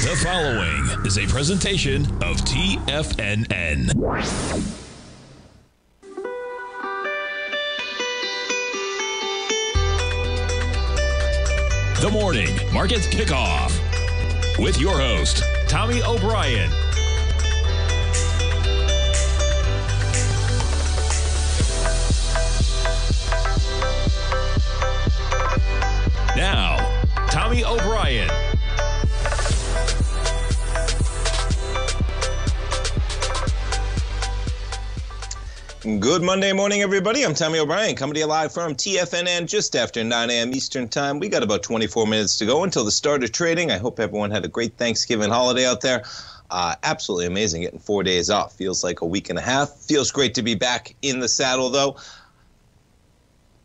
The following is a presentation of TFNN. The Morning Market Kickoff with your host, Tommy O'Brien. Now, Tommy O'Brien. Good Monday morning, everybody. I'm Tommy O'Brien, coming to you live from TFNN just after 9 a.m. Eastern Time. We got about 24 minutes to go until the start of trading. I hope everyone had a great Thanksgiving holiday out there. Uh, absolutely amazing getting four days off. Feels like a week and a half. Feels great to be back in the saddle, though.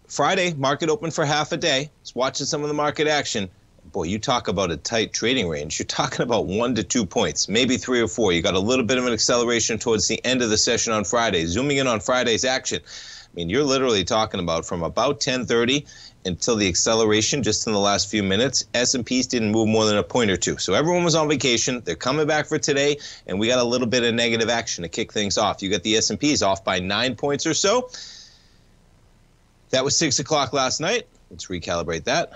Friday, market open for half a day. Just watching some of the market action boy, you talk about a tight trading range. You're talking about one to two points, maybe three or four. You got a little bit of an acceleration towards the end of the session on Friday. Zooming in on Friday's action, I mean, you're literally talking about from about 10:30 until the acceleration just in the last few minutes. S&Ps didn't move more than a point or two. So everyone was on vacation. They're coming back for today, and we got a little bit of negative action to kick things off. You got the S&Ps off by nine points or so. That was six o'clock last night. Let's recalibrate that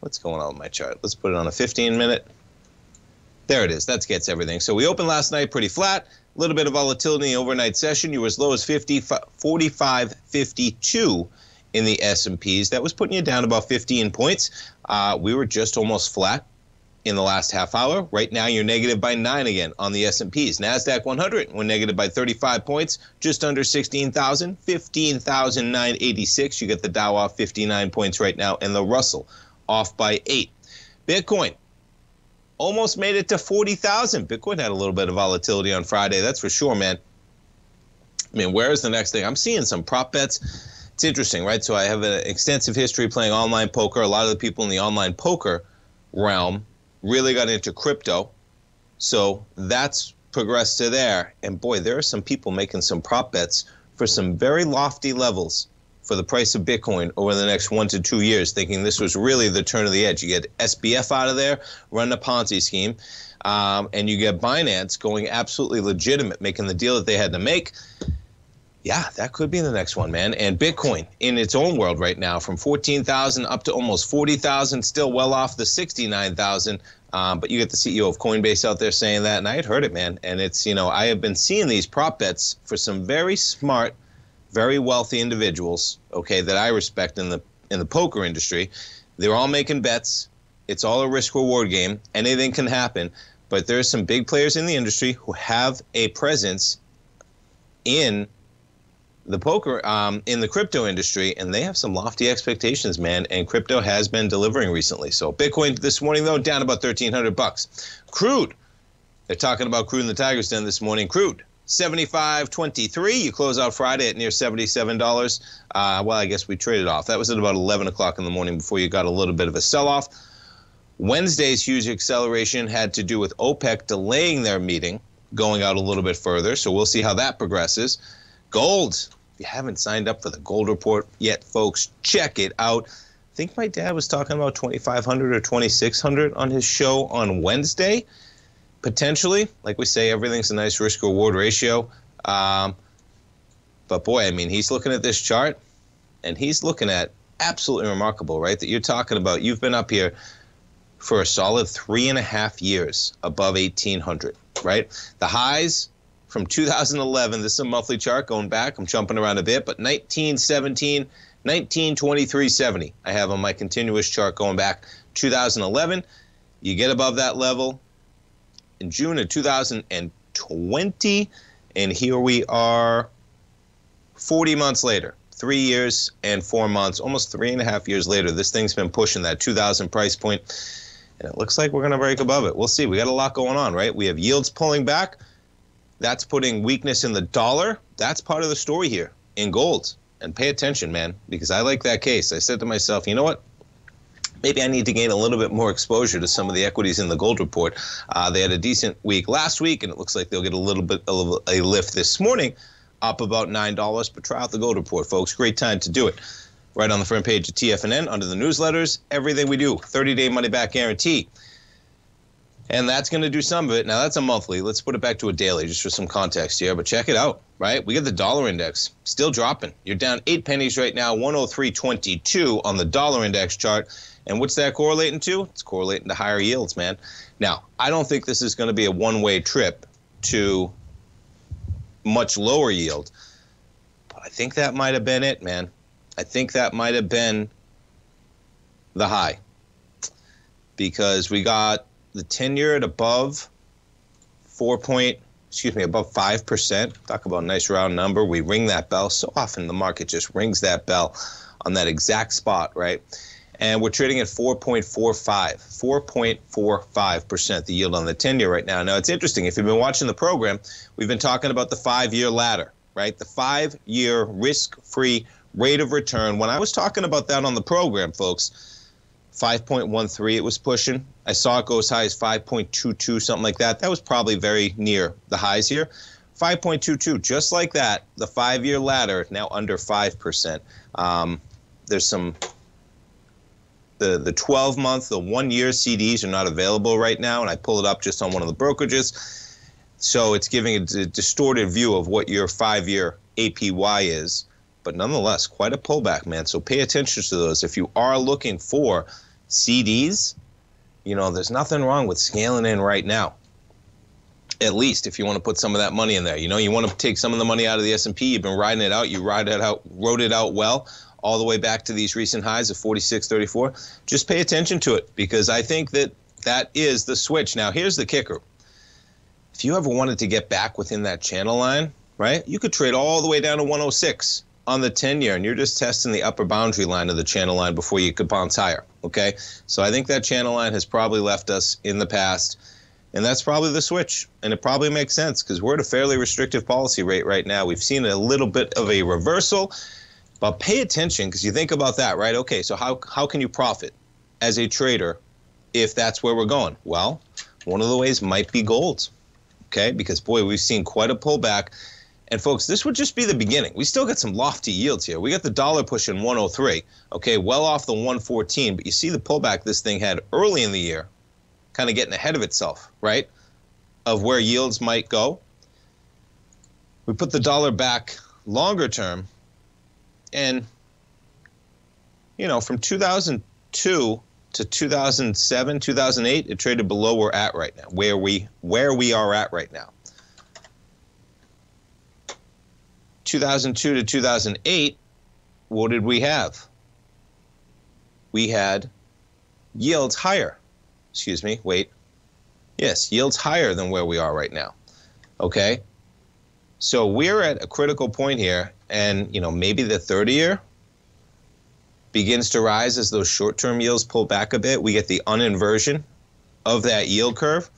what's going on with my chart? Let's put it on a 15 minute. There it is. That gets everything. So we opened last night pretty flat. A little bit of volatility in the overnight session. You were as low as 50, 45, 52 in the S&Ps. That was putting you down about 15 points. Uh, we were just almost flat in the last half hour. Right now, you're negative by nine again on the S&Ps. Nasdaq 100 went negative by 35 points, just under 16,000, 15,986. You get the Dow off 59 points right now, and the Russell off by eight. Bitcoin almost made it to 40,000. Bitcoin had a little bit of volatility on Friday, that's for sure, man. I mean, where is the next thing? I'm seeing some prop bets. It's interesting, right? So I have an extensive history playing online poker. A lot of the people in the online poker realm really got into crypto. So that's progressed to there. And boy, there are some people making some prop bets for some very lofty levels for the price of Bitcoin over the next one to two years, thinking this was really the turn of the edge. You get SBF out of there, run a Ponzi scheme, um, and you get Binance going absolutely legitimate, making the deal that they had to make. Yeah, that could be the next one, man. And Bitcoin in its own world right now, from 14,000 up to almost 40,000, still well off the 69,000. Um, but you get the CEO of Coinbase out there saying that, and I had heard it, man. And it's, you know, I have been seeing these prop bets for some very smart – very wealthy individuals, okay, that I respect in the in the poker industry. They're all making bets. It's all a risk reward game. Anything can happen, but there's some big players in the industry who have a presence in the poker um, in the crypto industry and they have some lofty expectations man and crypto has been delivering recently so bitcoin this morning though down about 1300 bucks crude they're talking about crude in the tiger's den this morning crude 75.23. You close out Friday at near $77. Uh, well, I guess we traded off. That was at about 11 o'clock in the morning before you got a little bit of a sell off. Wednesday's huge acceleration had to do with OPEC delaying their meeting, going out a little bit further. So we'll see how that progresses. Gold. If you haven't signed up for the gold report yet, folks, check it out. I think my dad was talking about 2500 or 2600 on his show on Wednesday potentially, like we say, everything's a nice risk reward ratio. Um, but boy, I mean, he's looking at this chart and he's looking at absolutely remarkable, right? That you're talking about, you've been up here for a solid three and a half years above 1800, right? The highs from 2011, this is a monthly chart going back, I'm jumping around a bit, but 1917, 1923.70, I have on my continuous chart going back 2011. You get above that level, in June of 2020, and here we are 40 months later. Three years and four months, almost three and a half years later, this thing's been pushing that 2,000 price point, and it looks like we're going to break above it. We'll see. We got a lot going on, right? We have yields pulling back. That's putting weakness in the dollar. That's part of the story here in gold. And pay attention, man, because I like that case. I said to myself, you know what? Maybe I need to gain a little bit more exposure to some of the equities in the gold report. Uh, they had a decent week last week, and it looks like they'll get a little bit of a lift this morning, up about $9. But try out the gold report, folks. Great time to do it. Right on the front page of TFNN, under the newsletters, everything we do, 30 day money back guarantee. And that's going to do some of it. Now, that's a monthly. Let's put it back to a daily just for some context here. But check it out, right? We got the dollar index still dropping. You're down eight pennies right now, 103.22 on the dollar index chart. And what's that correlating to? It's correlating to higher yields, man. Now, I don't think this is going to be a one way trip to much lower yield. But I think that might have been it, man. I think that might have been the high because we got the 10 year at above 4 point, excuse me, above 5%. Talk about a nice round number. We ring that bell. So often the market just rings that bell on that exact spot, right? And we're trading at 4.45, 4.45% the yield on the 10 year right now. Now, it's interesting. If you've been watching the program, we've been talking about the five year ladder, right? The five year risk free rate of return. When I was talking about that on the program, folks, 5.13 it was pushing. I saw it go as high as 5.22, something like that. That was probably very near the highs here. 5.22, just like that, the five year ladder now under 5%. Um, there's some, the, the 12 month, the one year CDs are not available right now, and I pull it up just on one of the brokerages. So it's giving a distorted view of what your five year APY is. But nonetheless, quite a pullback, man. So pay attention to those. If you are looking for CDs, you know, there's nothing wrong with scaling in right now. At least if you want to put some of that money in there, you know, you want to take some of the money out of the S&P. You've been riding it out. You ride it out, wrote it out well, all the way back to these recent highs of 46.34. Just pay attention to it because I think that that is the switch. Now, here's the kicker: if you ever wanted to get back within that channel line, right, you could trade all the way down to 106 on the 10 year and you're just testing the upper boundary line of the channel line before you could bounce higher. Okay. So I think that channel line has probably left us in the past. And that's probably the switch. And it probably makes sense because we're at a fairly restrictive policy rate right now. We've seen a little bit of a reversal, but pay attention because you think about that, right? Okay, so how, how can you profit as a trader if that's where we're going? Well, one of the ways might be gold. Okay, because boy, we've seen quite a pullback and folks, this would just be the beginning. We still got some lofty yields here. We got the dollar push in 103, okay, well off the 114, but you see the pullback this thing had early in the year, kind of getting ahead of itself, right? Of where yields might go. We put the dollar back longer term, and you know, from 2002 to 2007, 2008, it traded below where we're at right now, where we where we are at right now. 2002 to 2008, what did we have? We had yields higher. Excuse me, wait. Yes, yields higher than where we are right now. Okay? So we're at a critical point here, and you know, maybe the 30 year begins to rise as those short term yields pull back a bit. We get the uninversion of that yield curve.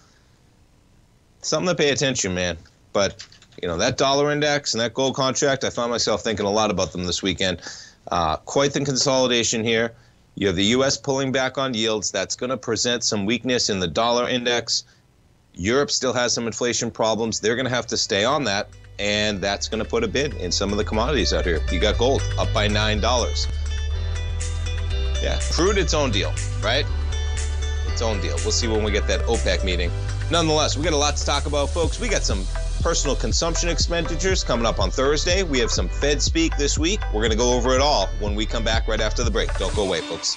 Something to pay attention, man. But you know, that dollar index and that gold contract, I found myself thinking a lot about them this weekend. Uh, quite the consolidation here. You have the U.S. pulling back on yields. That's going to present some weakness in the dollar index. Europe still has some inflation problems. They're going to have to stay on that, and that's going to put a bid in some of the commodities out here. You got gold up by $9. Yeah, crude, its own deal, right? Its own deal. We'll see when we get that OPEC meeting. Nonetheless, we got a lot to talk about, folks. We got some personal consumption expenditures coming up on Thursday. We have some Fed speak this week. We're going to go over it all when we come back right after the break. Don't go away, folks.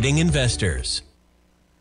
educating investors.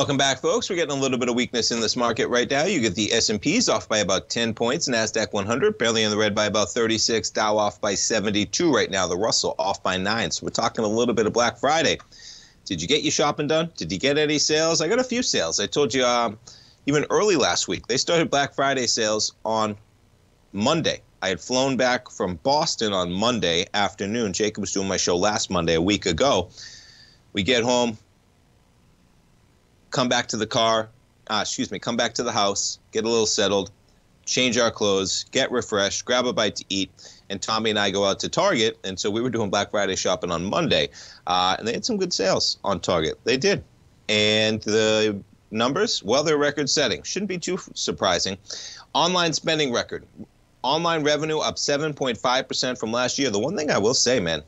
Welcome back, folks. We're getting a little bit of weakness in this market right now. You get the S&Ps off by about 10 points, Nasdaq 100 barely in the red by about 36, Dow off by 72 right now, the Russell off by 9. So we're talking a little bit of Black Friday. Did you get your shopping done? Did you get any sales? I got a few sales. I told you um, even early last week. They started Black Friday sales on Monday. I had flown back from Boston on Monday afternoon. Jacob was doing my show last Monday, a week ago. We get home, come back to the car, uh, excuse me, come back to the house, get a little settled, change our clothes, get refreshed, grab a bite to eat, and Tommy and I go out to Target. And so we were doing Black Friday shopping on Monday, uh, and they had some good sales on Target. They did. And the numbers, well, they're record setting. Shouldn't be too surprising. Online spending record. Online revenue up 7.5% from last year. The one thing I will say, man,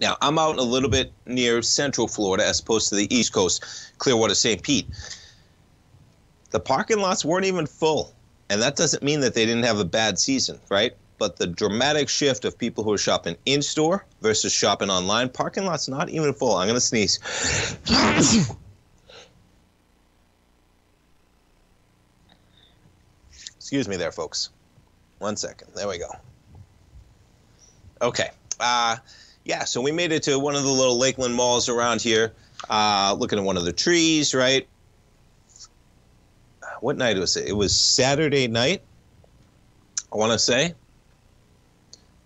now, I'm out a little bit near central Florida as opposed to the East Coast, Clearwater, St. Pete. The parking lots weren't even full. And that doesn't mean that they didn't have a bad season, right? But the dramatic shift of people who are shopping in store versus shopping online, parking lots not even full. I'm going to sneeze. Excuse me there, folks. One second. There we go. Okay. Uh, yeah, so we made it to one of the little Lakeland malls around here, uh, looking at one of the trees, right? What night was it? It was Saturday night, I want to say.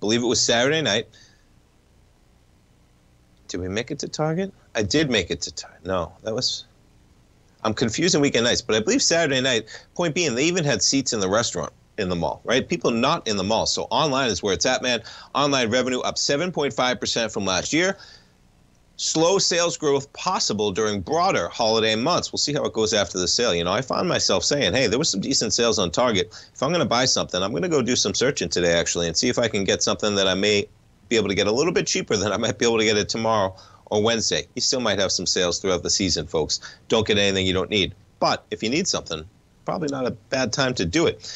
believe it was Saturday night. Did we make it to Target? I did make it to Target. No, that was. I'm confusing weekend nights, but I believe Saturday night. Point being, they even had seats in the restaurant in the mall, right? People not in the mall. So online is where it's at, man. Online revenue up 7.5% from last year. Slow sales growth possible during broader holiday months. We'll see how it goes after the sale. You know, I found myself saying, hey, there was some decent sales on Target. If I'm going to buy something, I'm going to go do some searching today, actually, and see if I can get something that I may be able to get a little bit cheaper than I might be able to get it tomorrow or Wednesday. You still might have some sales throughout the season, folks. Don't get anything you don't need. But if you need something, probably not a bad time to do it.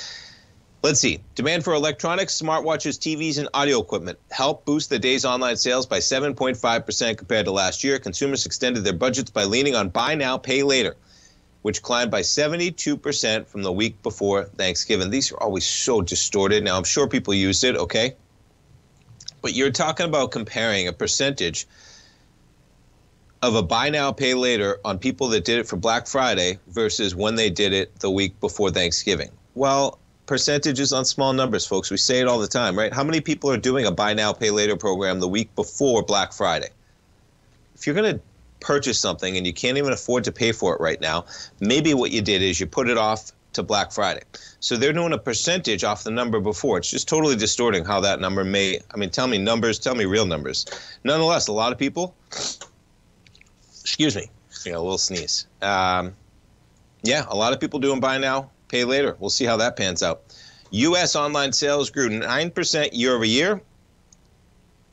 Let's see. Demand for electronics, smartwatches, TVs, and audio equipment helped boost the day's online sales by 7.5% compared to last year. Consumers extended their budgets by leaning on buy now, pay later, which climbed by 72% from the week before Thanksgiving. These are always so distorted. Now, I'm sure people use it, okay? But you're talking about comparing a percentage of a buy now, pay later on people that did it for Black Friday versus when they did it the week before Thanksgiving? Well, percentages on small numbers, folks. We say it all the time, right? How many people are doing a buy now, pay later program the week before Black Friday? If you're going to purchase something and you can't even afford to pay for it right now, maybe what you did is you put it off to Black Friday. So they're doing a percentage off the number before. It's just totally distorting how that number may. I mean, tell me numbers, tell me real numbers. Nonetheless, a lot of people excuse me, know, a little sneeze. Um, yeah, a lot of people doing buy now, pay later. We'll see how that pans out. U.S. online sales grew 9% year over year.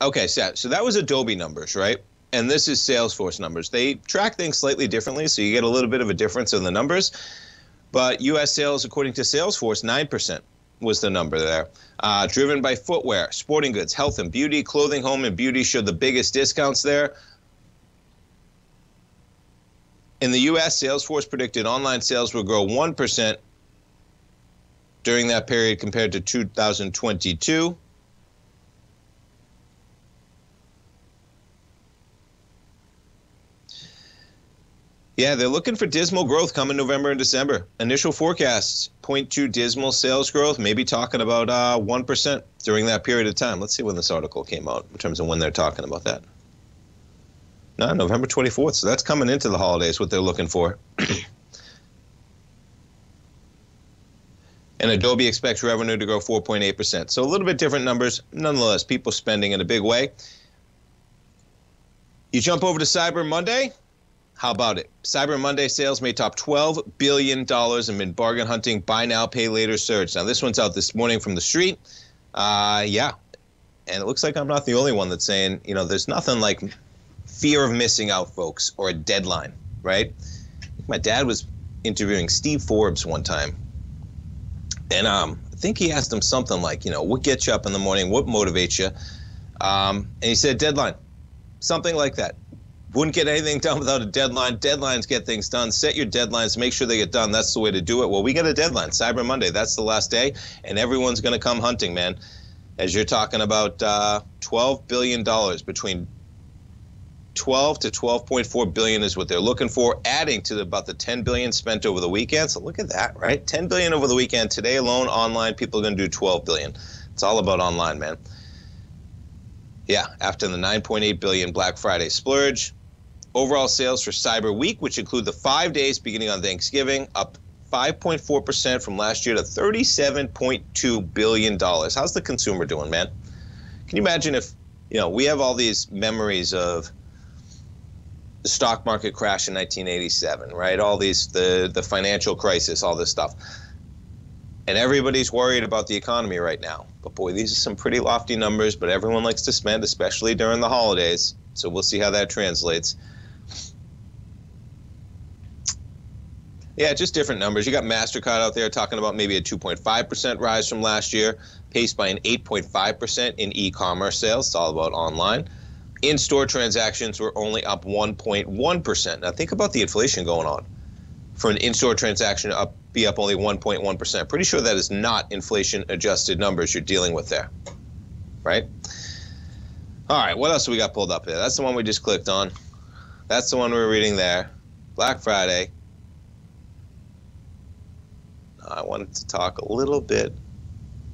Okay, so, so that was Adobe numbers, right? And this is Salesforce numbers. They track things slightly differently, so you get a little bit of a difference in the numbers. But U.S. sales, according to Salesforce, 9% was the number there. Uh, driven by footwear, sporting goods, health and beauty, clothing, home and beauty showed the biggest discounts there. In the U.S., Salesforce predicted online sales will grow 1% during that period compared to 2022. Yeah, they're looking for dismal growth coming November and December. Initial forecasts point to dismal sales growth, maybe talking about uh, 1% during that period of time. Let's see when this article came out in terms of when they're talking about that. No, November 24th. So that's coming into the holidays, what they're looking for. and Adobe expects revenue to grow 4.8%. So a little bit different numbers. Nonetheless, people spending in a big way. You jump over to Cyber Monday. How about it? Cyber Monday sales may top $12 billion amid bargain hunting, buy now, pay later surge. Now, this one's out this morning from the street. Uh, yeah. And it looks like I'm not the only one that's saying, you know, there's nothing like fear of missing out, folks, or a deadline, right? My dad was interviewing Steve Forbes one time, and um, I think he asked him something like, you know, what gets you up in the morning? What motivates you? Um, and he said, deadline, something like that. Wouldn't get anything done without a deadline. Deadlines get things done. Set your deadlines, make sure they get done. That's the way to do it. Well, we got a deadline, Cyber Monday. That's the last day, and everyone's going to come hunting, man. As you're talking about uh, $12 billion between 12 to 12.4 billion is what they're looking for, adding to the, about the 10 billion spent over the weekend. So look at that, right? 10 billion over the weekend. Today alone, online, people are going to do 12 billion. It's all about online, man. Yeah, after the 9.8 billion Black Friday splurge, overall sales for Cyber Week, which include the five days beginning on Thanksgiving, up 5.4% from last year to $37.2 billion. How's the consumer doing, man? Can you imagine if, you know, we have all these memories of the stock market crash in 1987, right? All these the the financial crisis, all this stuff. And everybody's worried about the economy right now. But boy, these are some pretty lofty numbers, but everyone likes to spend, especially during the holidays. So we'll see how that translates. Yeah, just different numbers. You got MasterCard out there talking about maybe a 2.5% rise from last year, paced by an 8.5% in e commerce sales. It's all about online in store transactions were only up 1.1%. Now, think about the inflation going on. For an in store transaction to up, be up only 1.1%. Pretty sure that is not inflation adjusted numbers you're dealing with there. Right? All right, what else we got pulled up here? That's the one we just clicked on. That's the one we are reading there. Black Friday. I wanted to talk a little bit.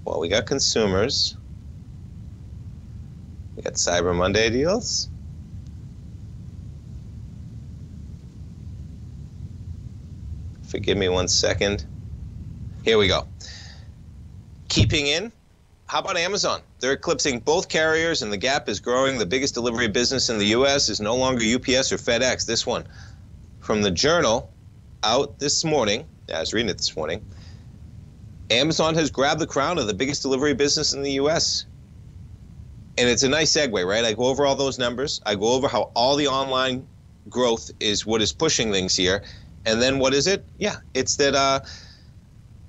Well, we got consumers. We got Cyber Monday deals. Forgive me one second. Here we go. Keeping in, how about Amazon? They're eclipsing both carriers, and the gap is growing. The biggest delivery business in the U.S. is no longer UPS or FedEx. This one from the Journal out this morning. I was reading it this morning. Amazon has grabbed the crown of the biggest delivery business in the U.S and it's a nice segue, right? I go over all those numbers. I go over how all the online growth is what is pushing things here. And then what is it? Yeah, it's that uh,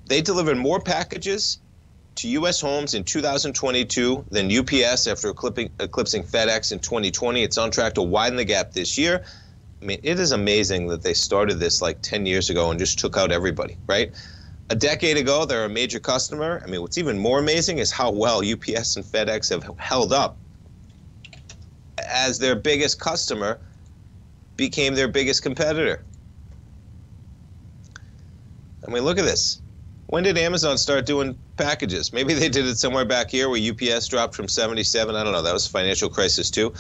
they delivered more packages to U.S. homes in 2022 than UPS after eclipsing, eclipsing FedEx in 2020. It's on track to widen the gap this year. I mean, it is amazing that they started this like 10 years ago and just took out everybody, right? A decade ago, they're a major customer. I mean, what's even more amazing is how well UPS and FedEx have held up as their biggest customer became their biggest competitor. I mean, look at this. When did Amazon start doing packages? Maybe they did it somewhere back here where UPS dropped from 77. I don't know. That was a financial crisis too.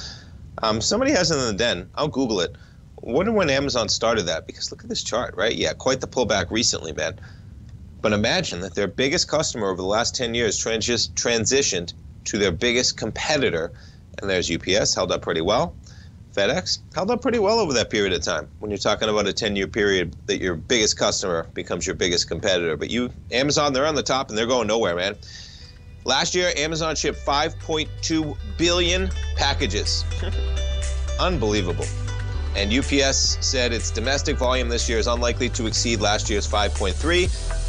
Um, somebody has it in the den. I'll Google it. Wonder when Amazon started that because look at this chart, right? Yeah, quite the pullback recently, man. But imagine that their biggest customer over the last 10 years trans- transitioned to their biggest competitor, and there's UPS held up pretty well. FedEx held up pretty well over that period of time. When you're talking about a 10 year period that your biggest customer becomes your biggest competitor. But you, Amazon, they're on the top and they're going nowhere, man. Last year, Amazon shipped 5.2 billion packages. Unbelievable. And UPS said its domestic volume this year is unlikely to exceed last year's 5.3.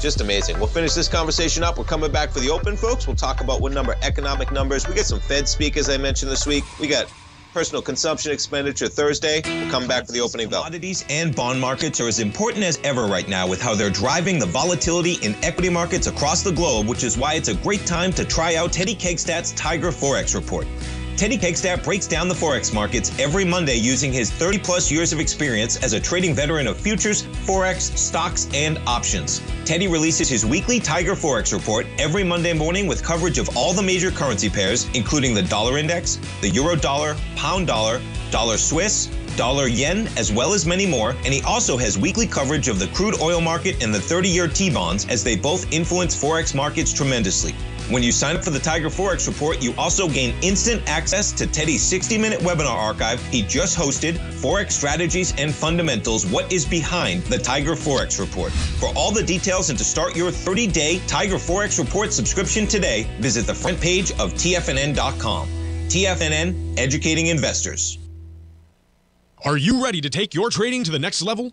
Just amazing. We'll finish this conversation up. We're coming back for the open, folks. We'll talk about what number economic numbers. We get some Fed speak, as I mentioned this week. We got personal consumption expenditure Thursday. We'll come back for the opening bell. Commodities and bond markets are as important as ever right now with how they're driving the volatility in equity markets across the globe, which is why it's a great time to try out Teddy Kegstat's Tiger Forex report. Teddy Kakestat breaks down the Forex markets every Monday using his 30 plus years of experience as a trading veteran of futures, Forex, stocks, and options. Teddy releases his weekly Tiger Forex report every Monday morning with coverage of all the major currency pairs, including the dollar index, the euro dollar, pound dollar, dollar Swiss, dollar yen, as well as many more, and he also has weekly coverage of the crude oil market and the 30 year T bonds, as they both influence Forex markets tremendously. When you sign up for the Tiger Forex Report, you also gain instant access to Teddy's 60 minute webinar archive he just hosted Forex Strategies and Fundamentals What is Behind the Tiger Forex Report. For all the details and to start your 30 day Tiger Forex Report subscription today, visit the front page of TFNN.com. TFNN, educating investors. Are you ready to take your trading to the next level?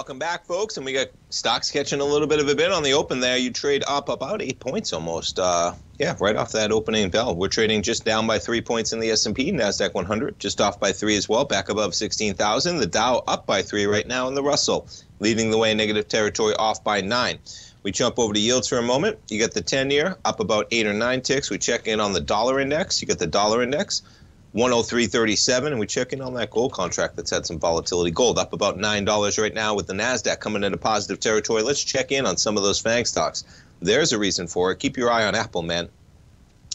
Welcome back, folks. And we got stocks catching a little bit of a bit on the open there. You trade up about eight points almost. Uh, yeah, right off that opening bell. We're trading just down by three points in the S&P, Nasdaq 100, just off by three as well, back above 16,000. The Dow up by three right now, and the Russell leading the way in negative territory, off by nine. We jump over to yields for a moment. You got the 10 year up about eight or nine ticks. We check in on the dollar index. You got the dollar index 103.37, and we check in on that gold contract that's had some volatility. Gold up about $9 right now with the NASDAQ coming into positive territory. Let's check in on some of those FANG stocks. There's a reason for it. Keep your eye on Apple, man,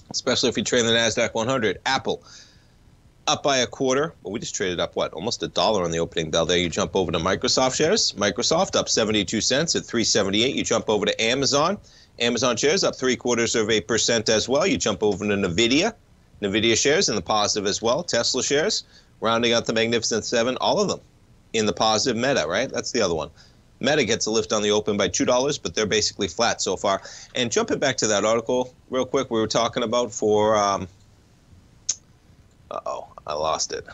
especially if you trade the NASDAQ 100. Apple up by a quarter. Well, we just traded up, what, almost a dollar on the opening bell there. You jump over to Microsoft shares. Microsoft up 72 cents at 378. You jump over to Amazon. Amazon shares up three quarters of a percent as well. You jump over to NVIDIA. NVIDIA shares in the positive as well. Tesla shares, rounding out the Magnificent Seven, all of them in the positive. Meta, right? That's the other one. Meta gets a lift on the open by $2, but they're basically flat so far. And jumping back to that article real quick, we were talking about for. Um, uh oh, I lost it.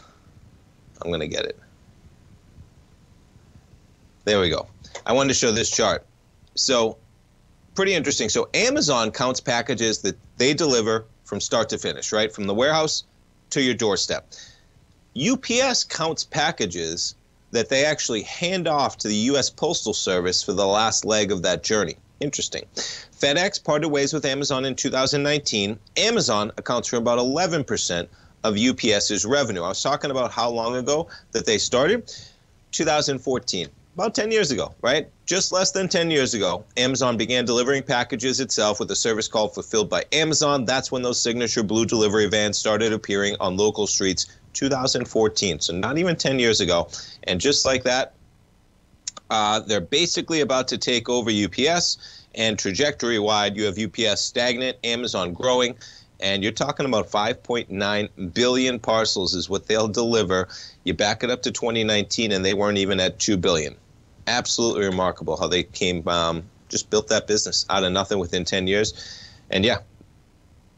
I'm going to get it. There we go. I wanted to show this chart. So, pretty interesting. So, Amazon counts packages that they deliver from start to finish, right? From the warehouse to your doorstep. UPS counts packages that they actually hand off to the U.S. Postal Service for the last leg of that journey. Interesting. FedEx parted ways with Amazon in 2019. Amazon accounts for about 11% of UPS's revenue. I was talking about how long ago that they started. 2014 about 10 years ago, right? Just less than 10 years ago, Amazon began delivering packages itself with a service called Fulfilled by Amazon. That's when those signature blue delivery vans started appearing on local streets 2014. So not even 10 years ago. And just like that, uh, they're basically about to take over UPS. And trajectory wide, you have UPS stagnant, Amazon growing and you're talking about 5.9 billion parcels is what they'll deliver. You back it up to 2019, and they weren't even at 2 billion. Absolutely remarkable how they came, um, just built that business out of nothing within 10 years. And yeah,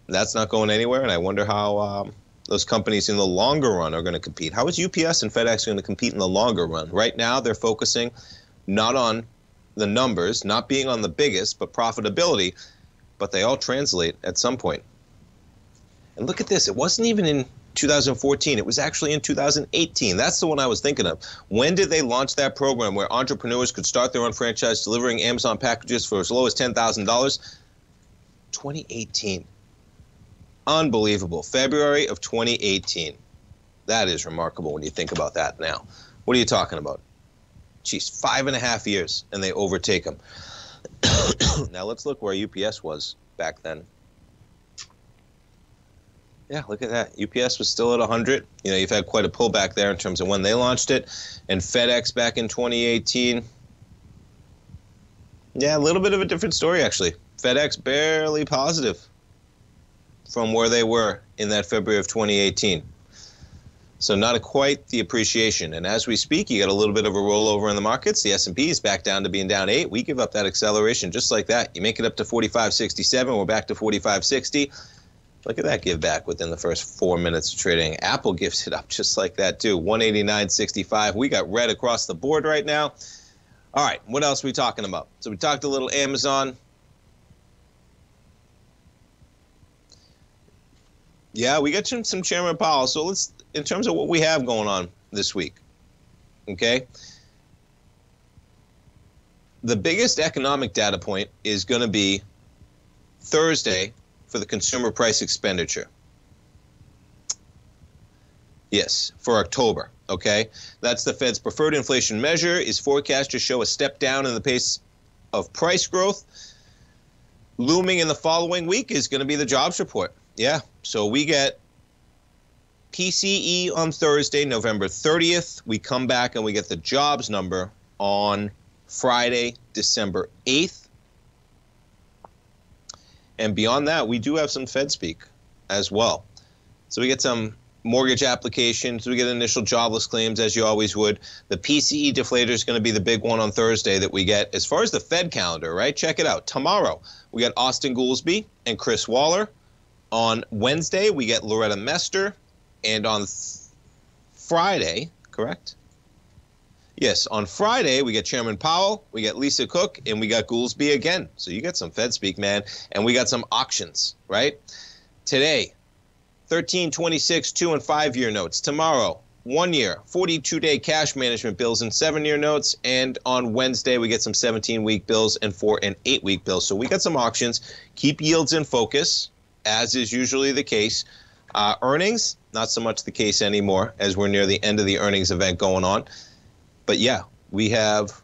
that's not going anywhere. And I wonder how um, those companies in the longer run are going to compete. How is UPS and FedEx going to compete in the longer run? Right now, they're focusing not on the numbers, not being on the biggest, but profitability. But they all translate at some point. And look at this, it wasn't even in 2014. It was actually in 2018. That's the one I was thinking of. When did they launch that program where entrepreneurs could start their own franchise delivering Amazon packages for as low as $10,000? 2018. Unbelievable. February of 2018. That is remarkable when you think about that now. What are you talking about? Geez, five and a half years, and they overtake them. now let's look where UPS was back then. Yeah, look at that. UPS was still at 100. You know, you've had quite a pullback there in terms of when they launched it. And FedEx back in 2018. Yeah, a little bit of a different story, actually. FedEx barely positive from where they were in that February of 2018. So not quite the appreciation. And as we speak, you got a little bit of a rollover in the markets. The S&P is back down to being down eight. We give up that acceleration just like that. You make it up to 45.67. We're back to 45.60. Look at that give back within the first four minutes of trading. Apple gives it up just like that, too. 189.65. We got red across the board right now. All right, what else are we talking about? So we talked a little Amazon. Yeah, we got some, some Chairman Powell. So let's, in terms of what we have going on this week, okay? The biggest economic data point is going to be Thursday for the consumer price expenditure. Yes, for October. Okay, that's the Fed's preferred inflation measure. Is forecast to show a step down in the pace of price growth. Looming in the following week is going to be the jobs report. Yeah, so we get PCE on Thursday, November 30th. We come back and we get the jobs number on Friday, December 8th. And beyond that, we do have some Fed speak as well. So we get some mortgage applications, we get initial jobless claims as you always would. The PCE deflator is going to be the big one on Thursday that we get. As far as the Fed calendar, right? Check it out. Tomorrow, we got Austin Goolsbee and Chris Waller. On Wednesday, we get Loretta Mester. And on Friday, correct? Yes, on Friday we get Chairman Powell, we get Lisa Cook, and we got Goolsbee again. So you get some Fed speak, man, and we got some auctions, right? Today, 13, 26, two and five year notes. Tomorrow, one year, 42 day cash management bills and seven year notes. And on Wednesday, we get some 17 week bills and four and eight week bills. So we got some auctions. Keep yields in focus, as is usually the case. Uh, earnings, not so much the case anymore as we're near the end of the earnings event going on. But yeah, we have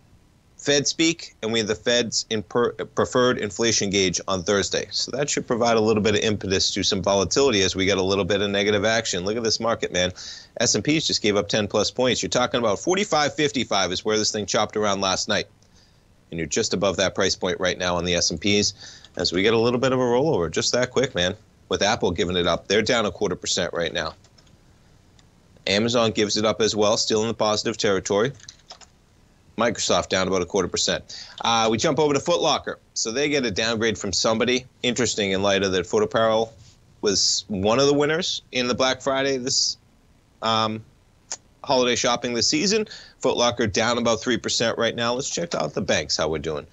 Fed speak, and we have the Fed's per, preferred inflation gauge on Thursday. So that should provide a little bit of impetus to some volatility as we get a little bit of negative action. Look at this market, man. S&Ps just gave up 10 plus points. You're talking about 45.55 is where this thing chopped around last night, and you're just above that price point right now on the S&Ps. As we get a little bit of a rollover, just that quick, man. With Apple giving it up, they're down a quarter percent right now. Amazon gives it up as well, still in the positive territory. Microsoft down about a quarter percent. Uh, we jump over to Foot Locker. So they get a downgrade from somebody. Interesting in light of that Foot Apparel was one of the winners in the Black Friday this um, holiday shopping this season. Foot Locker down about 3% right now. Let's check out the banks, how we're doing.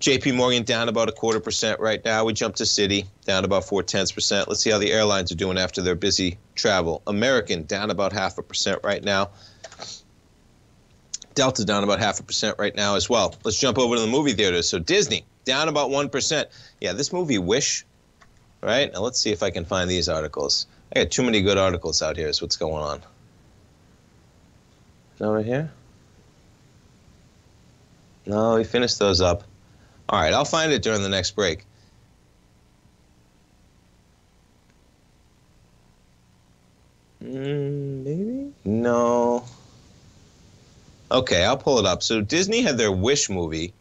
JP Morgan down about a quarter percent right now. We jump to Citi down about four tenths percent. Let's see how the airlines are doing after their busy travel. American down about half a percent right now. Delta down about half a percent right now as well. Let's jump over to the movie theaters. So Disney down about one percent. Yeah, this movie Wish. Right now, let's see if I can find these articles. I got too many good articles out here. Is what's going on. Is that Over here. No, we finished those up. All right, I'll find it during the next break. Mm, maybe? No. Okay, I'll pull it up. So Disney had their Wish movie,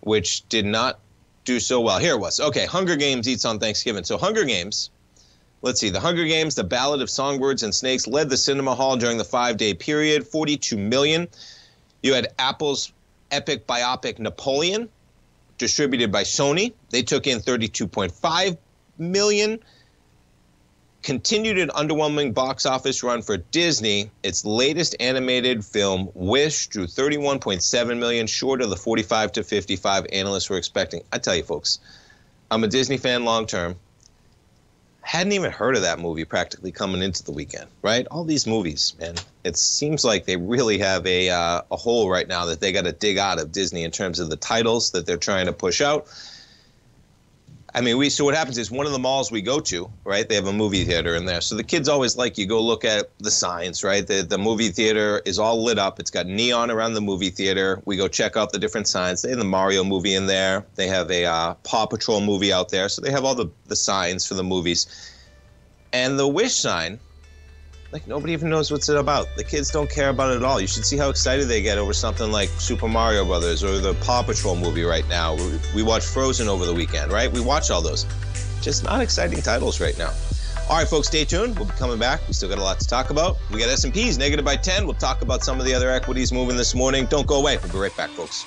which did not do so well. Here it was. Okay, Hunger Games eats on Thanksgiving. So Hunger Games, let's see, the Hunger Games, the Ballad of Songbirds and Snakes led the cinema hall during the five-day period, 42 million. You had Apple's epic biopic Napoleon, distributed by Sony. They took in 32.5 million continued an underwhelming box office run for Disney. Its latest animated film, Wish, drew 31.7 million, short of the 45 to 55 analysts were expecting. I tell you, folks, I'm a Disney fan long term. Hadn't even heard of that movie practically coming into the weekend, right? All these movies, man. It seems like they really have a uh, a hole right now that they got to dig out of Disney in terms of the titles that they're trying to push out I mean, we so what happens is one of the malls we go to, right? They have a movie theater in there. So the kids always like you go look at the signs, right? The the movie theater is all lit up. It's got neon around the movie theater. We go check out the different signs. They have the Mario movie in there. They have a uh, Paw Patrol movie out there. So they have all the the signs for the movies. And the Wish sign like nobody even knows what's it about. The kids don't care about it at all. You should see how excited they get over something like Super Mario Brothers or the Paw Patrol movie right now. We watch Frozen over the weekend, right? We watch all those. Just not exciting titles right now. All right, folks, stay tuned. We'll be coming back. We still got a lot to talk about. We got S&Ps negative by 10. We'll talk about some of the other equities moving this morning. Don't go away. We'll be right back, folks.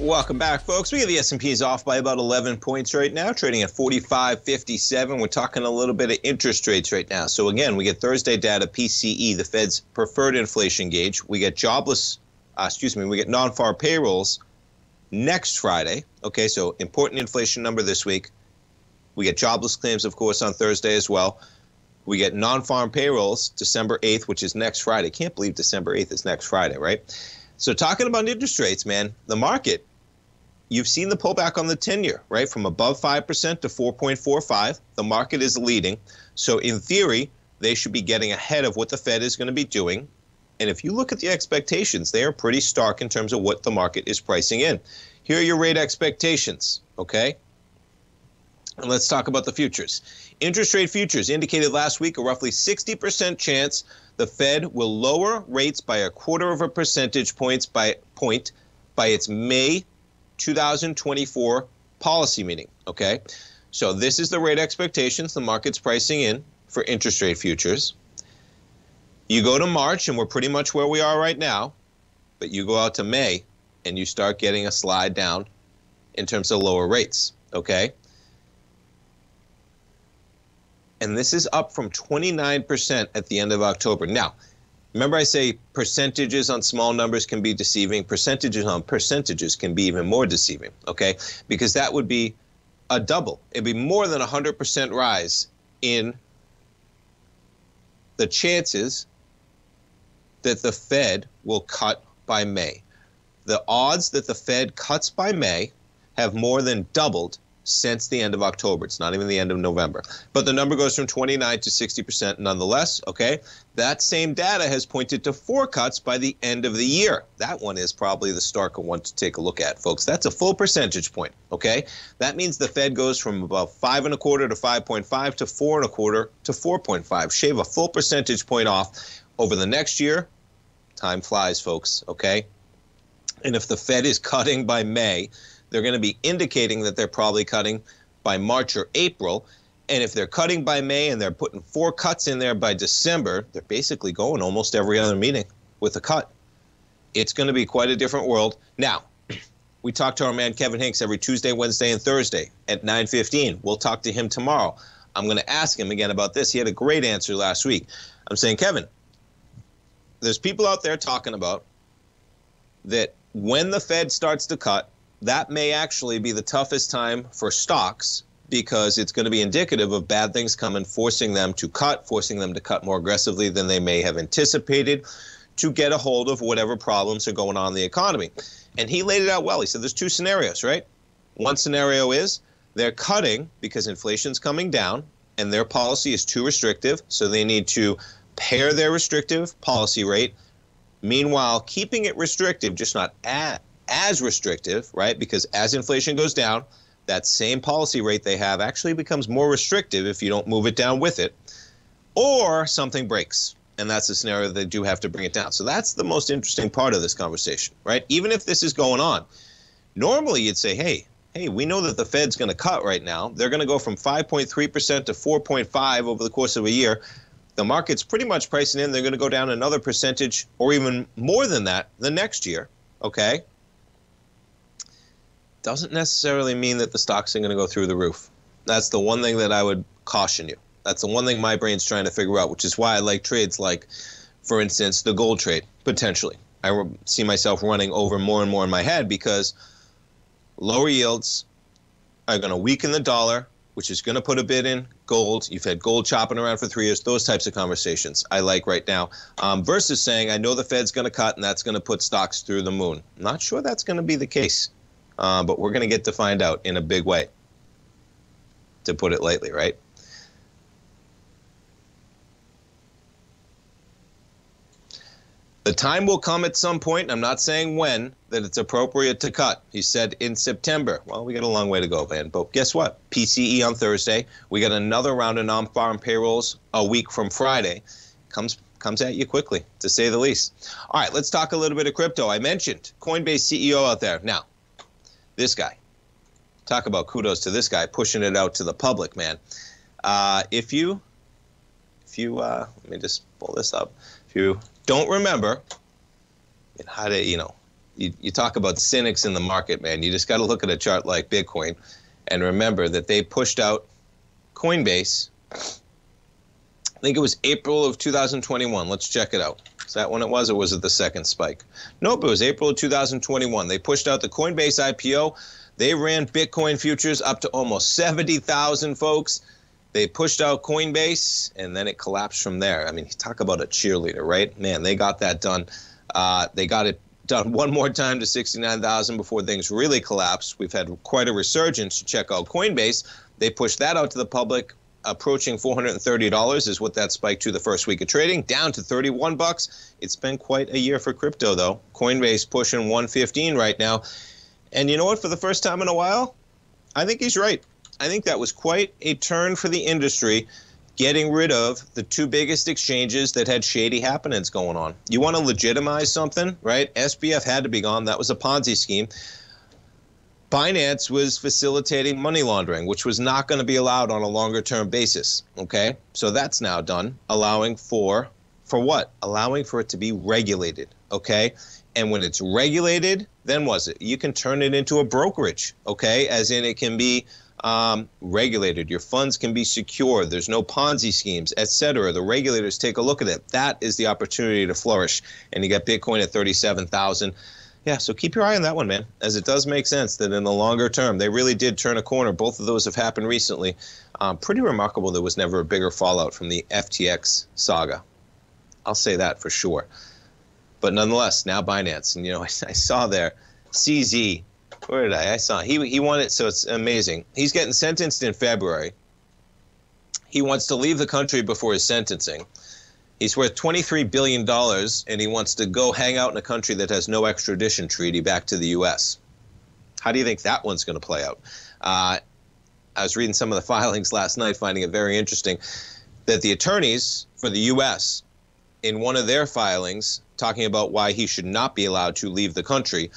Welcome back, folks. We have the S&P is off by about 11 points right now, trading at 45.57. We're talking a little bit of interest rates right now. So again, we get Thursday data, PCE, the Fed's preferred inflation gauge. We get jobless, uh, excuse me, we get non-farm payrolls next Friday. Okay, so important inflation number this week. We get jobless claims, of course, on Thursday as well. We get non-farm payrolls December 8th, which is next Friday. Can't believe December 8th is next Friday, right? So talking about interest rates, man, the market you've seen the pullback on the 10 year, right? From above 5% to 4.45. The market is leading. So, in theory, they should be getting ahead of what the Fed is going to be doing. And if you look at the expectations, they are pretty stark in terms of what the market is pricing in. Here are your rate expectations, okay? And let's talk about the futures. Interest rate futures indicated last week a roughly 60% chance the Fed will lower rates by a quarter of a percentage points by point by its May 2024 policy meeting. Okay, so this is the rate expectations the market's pricing in for interest rate futures. You go to March, and we're pretty much where we are right now, but you go out to May, and you start getting a slide down in terms of lower rates. Okay. And this is up from 29% at the end of October. Now, Remember, I say percentages on small numbers can be deceiving. Percentages on percentages can be even more deceiving, okay? Because that would be a double. It'd be more than a 100% rise in the chances that the Fed will cut by May. The odds that the Fed cuts by May have more than doubled since the end of October. It's not even the end of November. But the number goes from 29 to 60% nonetheless, okay? That same data has pointed to four cuts by the end of the year. That one is probably the starker one to take a look at, folks. That's a full percentage point, okay? That means the Fed goes from about five and a quarter to 5.5 to four and a quarter to 4.5. Shave a full percentage point off over the next year. Time flies, folks, okay? And if the Fed is cutting by May, they're going to be indicating that they're probably cutting by March or April. And if they're cutting by May and they're putting four cuts in there by December, they're basically going almost every other meeting with a cut. It's going to be quite a different world. Now, we talk to our man Kevin Hincks every Tuesday, Wednesday, and Thursday at 9:15. We'll talk to him tomorrow. I'm going to ask him again about this. He had a great answer last week. I'm saying, Kevin, there's people out there talking about that when the Fed starts to cut, that may actually be the toughest time for stocks because it's going to be indicative of bad things coming, forcing them to cut, forcing them to cut more aggressively than they may have anticipated to get a hold of whatever problems are going on in the economy. And he laid it out well. He said there's two scenarios, right? One scenario is they're cutting because inflation's coming down and their policy is too restrictive, so they need to pare their restrictive policy rate Meanwhile, keeping it restrictive, just not as restrictive, right? Because as inflation goes down, that same policy rate they have actually becomes more restrictive if you don't move it down with it, or something breaks. And that's the scenario they do have to bring it down. So that's the most interesting part of this conversation, right? Even if this is going on, normally you'd say, hey, hey, we know that the Fed's going to cut right now. They're going to go from 5.3% to 4.5 over the course of a year the market's pretty much pricing in they're going to go down another percentage or even more than that the next year. Okay. Doesn't necessarily mean that the stocks are going to go through the roof. That's the one thing that I would caution you. That's the one thing my brain's trying to figure out, which is why I like trades like, for instance, the gold trade, potentially. I see myself running over more and more in my head because lower yields are going to weaken the dollar, which is going to put a bid in gold. You've had gold chopping around for three years. Those types of conversations I like right now. Um, versus saying, I know the Fed's going to cut and that's going to put stocks through the moon. Not sure that's going to be the case, uh, but we're going to get to find out in a big way, to put it lightly, right? The time will come at some point, I'm not saying when, that it's appropriate to cut. He said in September. Well, we got a long way to go, Van. But guess what? PCE on Thursday. We got another round of non-farm payrolls a week from Friday. Comes comes at you quickly, to say the least. All right, let's talk a little bit of crypto. I mentioned Coinbase CEO out there. Now, this guy. Talk about kudos to this guy pushing it out to the public, man. Uh, if you, if you, uh, let me just pull this up. If you don't remember how to, you know, you, you talk about cynics in the market, man. You just got to look at a chart like Bitcoin and remember that they pushed out Coinbase. I think it was April of 2021. Let's check it out. Is that when it was, or was it the second spike? Nope, it was April of 2021. They pushed out the Coinbase IPO. They ran Bitcoin futures up to almost 70,000 folks. They pushed out Coinbase, and then it collapsed from there. I mean, talk about a cheerleader, right? Man, they got that done. Uh, they got it done one more time to 69,000 before things really collapsed. We've had quite a resurgence. To check out Coinbase. They pushed that out to the public. Approaching $430 is what that spiked to the first week of trading, down to 31 bucks. It's been quite a year for crypto, though. Coinbase pushing 115 right now. And you know what? For the first time in a while, I think he's right. I think that was quite a turn for the industry getting rid of the two biggest exchanges that had shady happenings going on. You want to legitimize something, right? SBF had to be gone. That was a Ponzi scheme. Binance was facilitating money laundering, which was not going to be allowed on a longer term basis. Okay. So that's now done, allowing for, for what? Allowing for it to be regulated. Okay. And when it's regulated, then was it? You can turn it into a brokerage. Okay. As in it can be um, regulated. Your funds can be secure. There's no Ponzi schemes, etc. The regulators take a look at it. That is the opportunity to flourish. And you got Bitcoin at 37,000. Yeah, so keep your eye on that one, man, as it does make sense that in the longer term, they really did turn a corner. Both of those have happened recently. Um, pretty remarkable there was never a bigger fallout from the FTX saga. I'll say that for sure. But nonetheless, now Binance. And, you know, I, I saw there CZ where did I? I saw he he won it, so it's amazing. He's getting sentenced in February. He wants to leave the country before his sentencing. He's worth $23 billion, and he wants to go hang out in a country that has no extradition treaty back to the U.S. How do you think that one's going to play out? Uh, I was reading some of the filings last night, finding it very interesting that the attorneys for the U.S., in one of their filings, talking about why he should not be allowed to leave the country,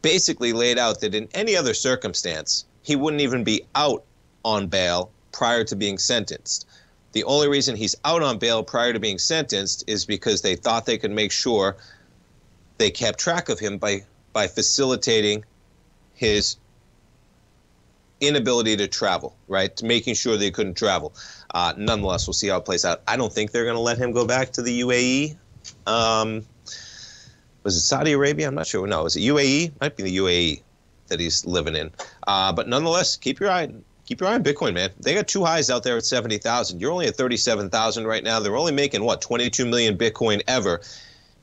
basically laid out that in any other circumstance, he wouldn't even be out on bail prior to being sentenced. The only reason he's out on bail prior to being sentenced is because they thought they could make sure they kept track of him by, by facilitating his inability to travel, right? Making sure they couldn't travel. Uh, nonetheless, we'll see how it plays out. I don't think they're going to let him go back to the UAE. Um, was it Saudi Arabia? I'm not sure. No, was it UAE? Might be the UAE that he's living in. Uh, but nonetheless, keep your eye keep your eye on Bitcoin, man. They got two highs out there at 70,000. You're only at 37,000 right now. They're only making what 22 million Bitcoin ever,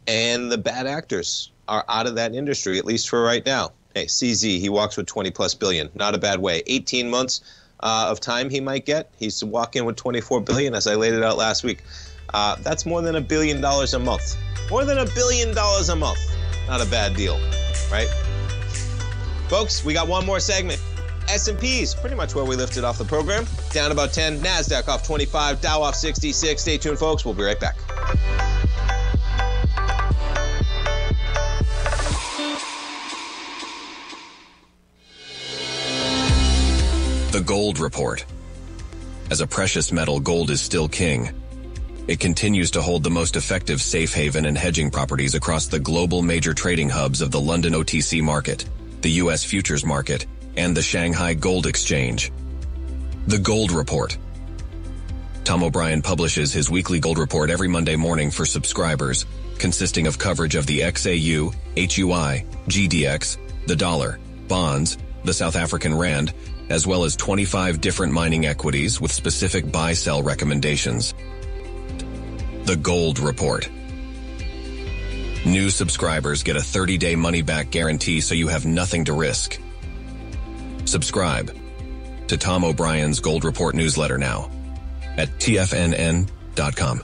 and the bad actors are out of that industry at least for right now. Hey, CZ, he walks with 20 plus billion. Not a bad way. 18 months uh, of time he might get. He's walking with 24 billion, as I laid it out last week. Uh, that's more than a billion dollars a month. More than a billion dollars a month. Not a bad deal, right? Folks, we got one more segment. S&Ps, pretty much where we lifted off the program. Down about 10, NASDAQ off 25, Dow off 66. Stay tuned, folks. We'll be right back. The Gold Report. As a precious metal, gold is still king. It continues to hold the most effective safe haven and hedging properties across the global major trading hubs of the London OTC market, the US futures market, and the Shanghai Gold Exchange. The Gold Report. Tom O'Brien publishes his weekly gold report every Monday morning for subscribers, consisting of coverage of the XAU, HUI, GDX, the dollar, bonds, the South African rand, as well as 25 different mining equities with specific buy-sell recommendations. The Gold Report. New subscribers get a 30-day money-back guarantee so you have nothing to risk. Subscribe to Tom O'Brien's Gold Report newsletter now at tfnn.com.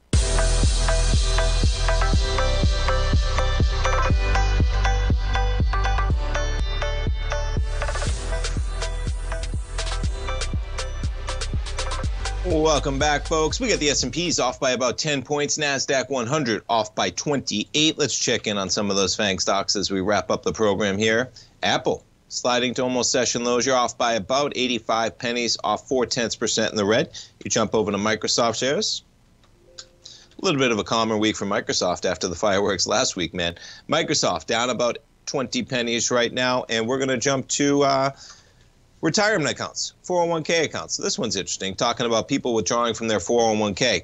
Welcome back, folks. We got the S&Ps off by about 10 points. Nasdaq 100 off by 28. Let's check in on some of those FANG stocks as we wrap up the program here. Apple sliding to almost session lows. You're off by about 85 pennies, off four tenths percent in the red. You jump over to Microsoft shares. A little bit of a calmer week for Microsoft after the fireworks last week, man. Microsoft down about 20 pennies right now, and we're going to jump to. Uh, retirement accounts, 401k accounts. This one's interesting, talking about people withdrawing from their 401k.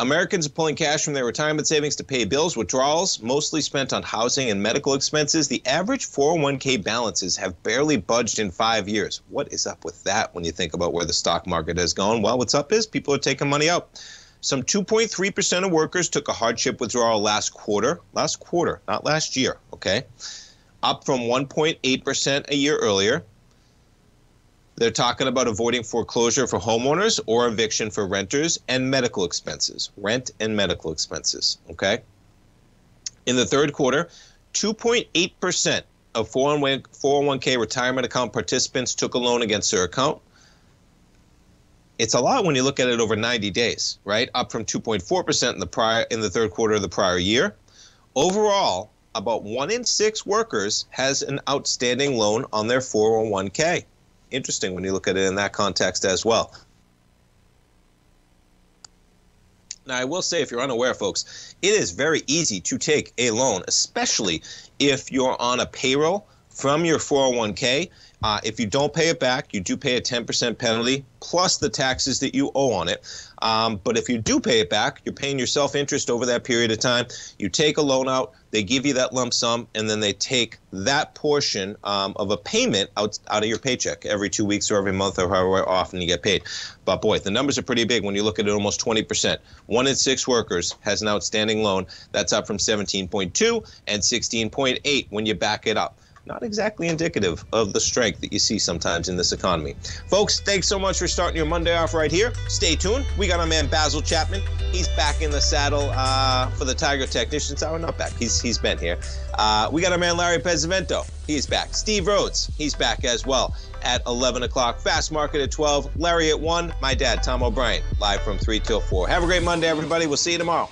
Americans are pulling cash from their retirement savings to pay bills. Withdrawals mostly spent on housing and medical expenses. The average 401k balances have barely budged in five years. What is up with that when you think about where the stock market has gone? Well, what's up is people are taking money out. Some 2.3% of workers took a hardship withdrawal last quarter. Last quarter, not last year, okay? Up from 1.8% a year earlier. They're talking about avoiding foreclosure for homeowners or eviction for renters and medical expenses. Rent and medical expenses. Okay. In the third quarter, 2.8% of 401k retirement account participants took a loan against their account. It's a lot when you look at it over 90 days, right? Up from 2.4% in the prior in the third quarter of the prior year. Overall, about one in six workers has an outstanding loan on their 401k. Interesting when you look at it in that context as well. Now, I will say, if you're unaware, folks, it is very easy to take a loan, especially if you're on a payroll from your 401k. Uh, if you don't pay it back, you do pay a 10% penalty plus the taxes that you owe on it. Um, but if you do pay it back, you're paying yourself interest over that period of time. You take a loan out, they give you that lump sum, and then they take that portion um, of a payment out, out of your paycheck every two weeks or every month or however often you get paid. But boy, the numbers are pretty big when you look at it almost 20%. One in six workers has an outstanding loan. That's up from 17.2 and 16.8 when you back it up not exactly indicative of the strength that you see sometimes in this economy. Folks, thanks so much for starting your Monday off right here. Stay tuned. We got our man Basil Chapman. He's back in the saddle uh, for the Tiger Technicians Hour. Not back. He's he's been here. Uh, we got our man Larry Pesavento. He's back. Steve Rhodes. He's back as well at 11 o'clock. Fast Market at 12. Larry at 1. My dad, Tom O'Brien, live from 3 till 4. Have a great Monday, everybody. We'll see you tomorrow.